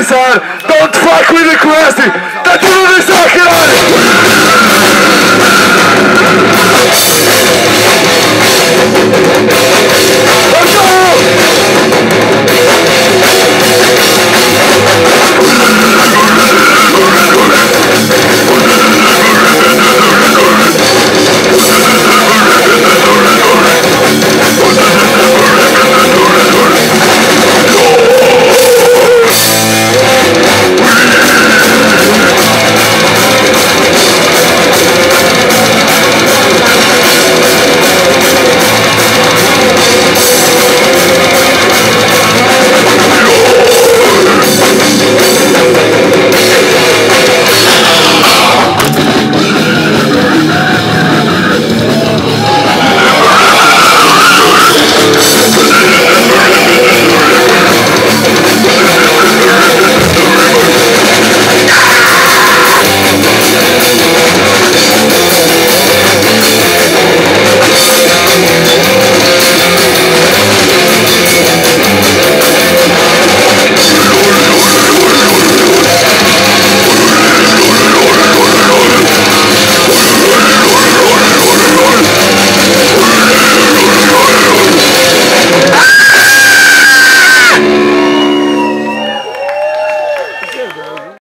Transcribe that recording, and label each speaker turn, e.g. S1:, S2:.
S1: Cesar, don't fuck with the crazy,